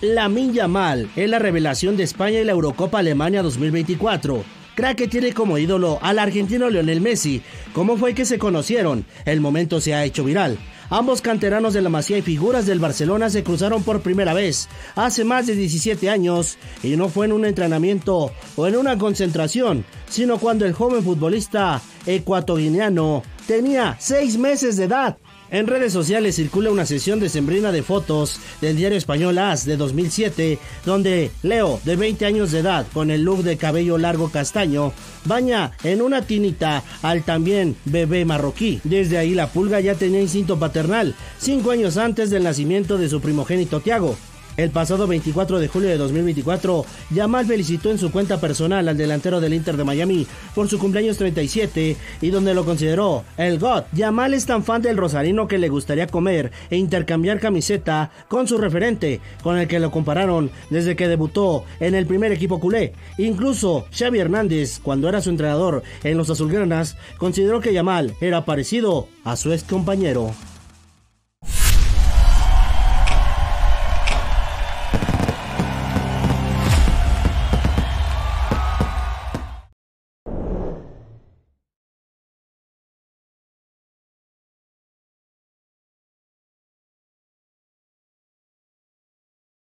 Lamin Yamal es la revelación de España y la Eurocopa Alemania 2024. Crack que tiene como ídolo al argentino Lionel Messi. ¿Cómo fue que se conocieron? El momento se ha hecho viral. Ambos canteranos de la Masía y figuras del Barcelona se cruzaron por primera vez hace más de 17 años y no fue en un entrenamiento o en una concentración, sino cuando el joven futbolista ecuatoriano tenía 6 meses de edad. En redes sociales circula una sesión de sembrina de fotos del diario español AS de 2007, donde Leo, de 20 años de edad, con el look de cabello largo castaño, baña en una tinita al también bebé marroquí. Desde ahí la pulga ya tenía instinto paternal, cinco años antes del nacimiento de su primogénito Tiago. El pasado 24 de julio de 2024, Yamal felicitó en su cuenta personal al delantero del Inter de Miami por su cumpleaños 37 y donde lo consideró el God. Yamal es tan fan del rosarino que le gustaría comer e intercambiar camiseta con su referente, con el que lo compararon desde que debutó en el primer equipo culé. Incluso Xavi Hernández, cuando era su entrenador en los azulgranas, consideró que Yamal era parecido a su ex compañero.